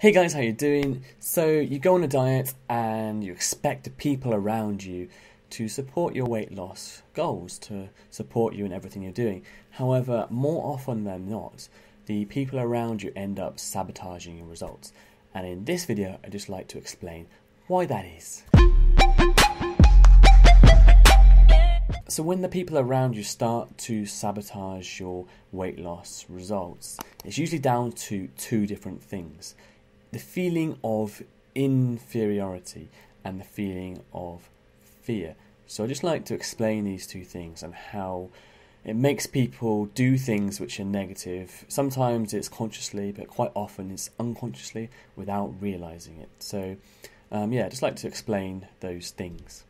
Hey guys, how you doing? So you go on a diet and you expect the people around you to support your weight loss goals, to support you in everything you're doing. However, more often than not, the people around you end up sabotaging your results. And in this video, I'd just like to explain why that is. So, when the people around you start to sabotage your weight loss results, it's usually down to two different things the feeling of inferiority and the feeling of fear. So I'd just like to explain these two things and how it makes people do things which are negative. Sometimes it's consciously, but quite often it's unconsciously without realizing it. So, um, yeah, I'd just like to explain those things.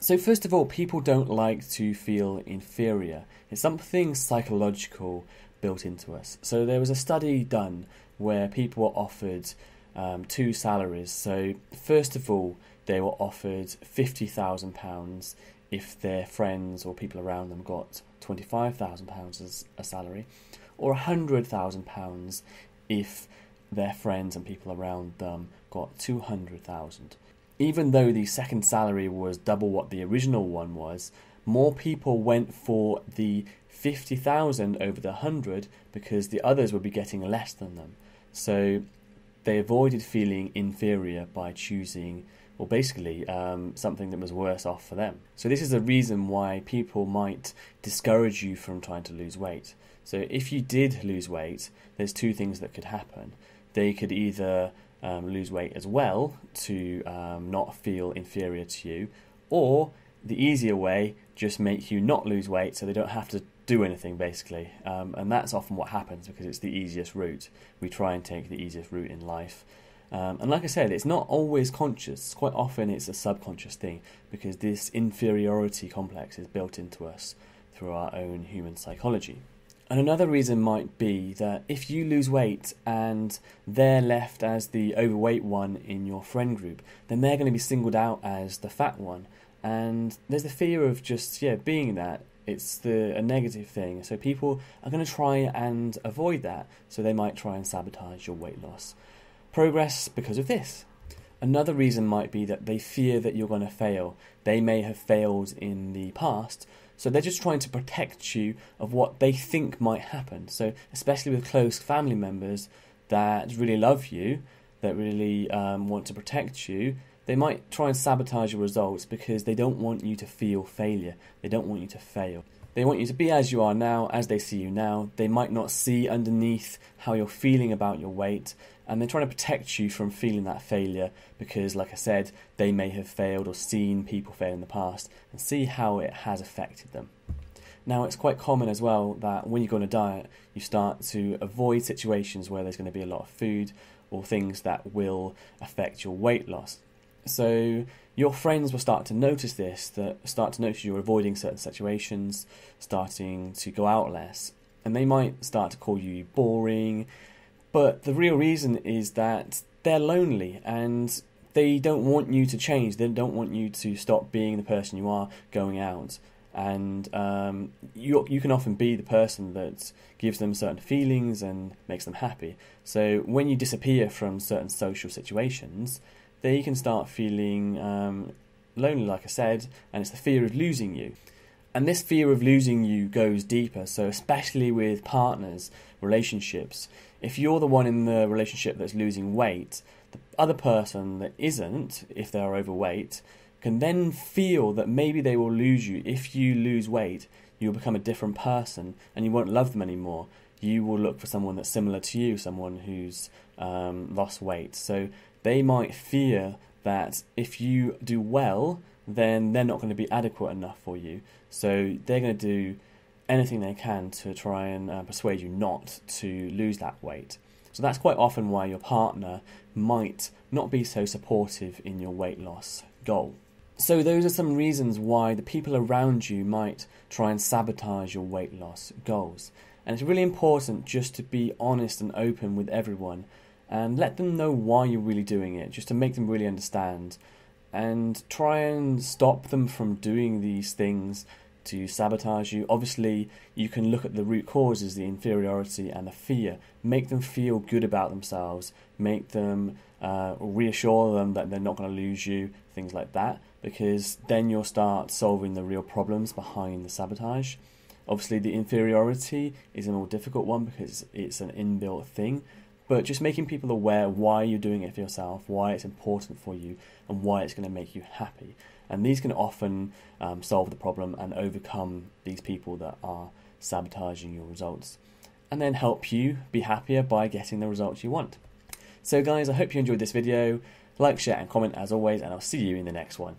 So, first of all, people don't like to feel inferior. It's something psychological built into us. So, there was a study done where people were offered um, two salaries. So, first of all, they were offered £50,000 if their friends or people around them got £25,000 as a salary, or £100,000 if their friends and people around them got 200,000. Even though the second salary was double what the original one was, more people went for the 50,000 over the 100 because the others would be getting less than them. So they avoided feeling inferior by choosing, or basically, um, something that was worse off for them. So, this is a reason why people might discourage you from trying to lose weight. So, if you did lose weight, there's two things that could happen. They could either um, lose weight as well to um, not feel inferior to you, or the easier way, just make you not lose weight so they don't have to do anything basically. Um, and that's often what happens because it's the easiest route. We try and take the easiest route in life. Um, and like I said, it's not always conscious. Quite often it's a subconscious thing because this inferiority complex is built into us through our own human psychology. And another reason might be that if you lose weight and they're left as the overweight one in your friend group, then they're going to be singled out as the fat one and there's the fear of just yeah being that it's the a negative thing. So people are going to try and avoid that. So they might try and sabotage your weight loss. Progress because of this. Another reason might be that they fear that you're going to fail. They may have failed in the past. So they're just trying to protect you of what they think might happen. So especially with close family members that really love you that really um, want to protect you they might try and sabotage your results because they don't want you to feel failure. They don't want you to fail. They want you to be as you are now, as they see you now. They might not see underneath how you're feeling about your weight, and they're trying to protect you from feeling that failure because, like I said, they may have failed or seen people fail in the past and see how it has affected them. Now, it's quite common as well that when you go on a diet, you start to avoid situations where there's going to be a lot of food or things that will affect your weight loss. So your friends will start to notice this, that start to notice you're avoiding certain situations, starting to go out less, and they might start to call you boring. But the real reason is that they're lonely and they don't want you to change. They don't want you to stop being the person you are going out. And um, you you can often be the person that gives them certain feelings and makes them happy. So when you disappear from certain social situations, they can start feeling um, lonely, like I said, and it's the fear of losing you. And this fear of losing you goes deeper, so especially with partners, relationships. If you're the one in the relationship that's losing weight, the other person that isn't, if they're overweight, can then feel that maybe they will lose you. If you lose weight, you'll become a different person and you won't love them anymore. You will look for someone that's similar to you, someone who's um, lost weight. So they might fear that if you do well, then they're not going to be adequate enough for you. So they're going to do anything they can to try and uh, persuade you not to lose that weight. So that's quite often why your partner might not be so supportive in your weight loss goal. So, those are some reasons why the people around you might try and sabotage your weight loss goals. And it's really important just to be honest and open with everyone and let them know why you're really doing it, just to make them really understand. And try and stop them from doing these things to sabotage you. Obviously, you can look at the root causes, the inferiority and the fear, make them feel good about themselves, make them uh, reassure them that they're not going to lose you, things like that, because then you'll start solving the real problems behind the sabotage. Obviously, the inferiority is a more difficult one because it's an inbuilt thing, but just making people aware why you're doing it for yourself, why it's important for you, and why it's going to make you happy. And these can often um, solve the problem and overcome these people that are sabotaging your results, and then help you be happier by getting the results you want. So, guys, I hope you enjoyed this video. Like, share, and comment as always, and I'll see you in the next one.